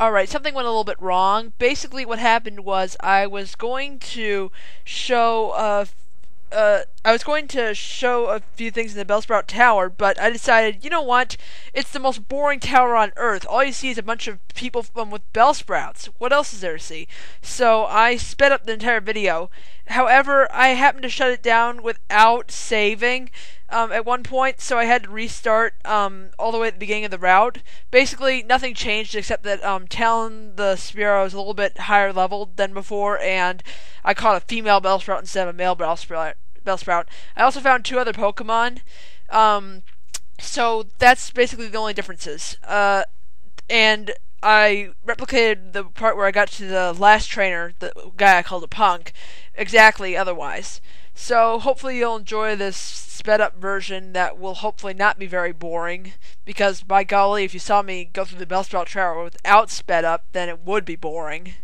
Alright, something went a little bit wrong. Basically, what happened was I was going to show uh, uh, I was going to show a few things in the Bellsprout Tower, but I decided, you know what? It's the most boring tower on Earth. All you see is a bunch of people um, with Bellsprouts. What else is there to see? So I sped up the entire video. However, I happened to shut it down without saving, um, at one point, so I had to restart um, all the way at the beginning of the route. Basically, nothing changed except that um, Talon the Spearow is a little bit higher level than before, and I caught a female Bellsprout instead of a male Bellsprout. Bellsprout. I also found two other Pokemon. Um, so that's basically the only differences. Uh, and I replicated the part where I got to the last trainer, the guy I called a punk, exactly otherwise. So hopefully you'll enjoy this sped up version that will hopefully not be very boring. Because by golly, if you saw me go through the Bellsprout Tower without sped up, then it would be boring.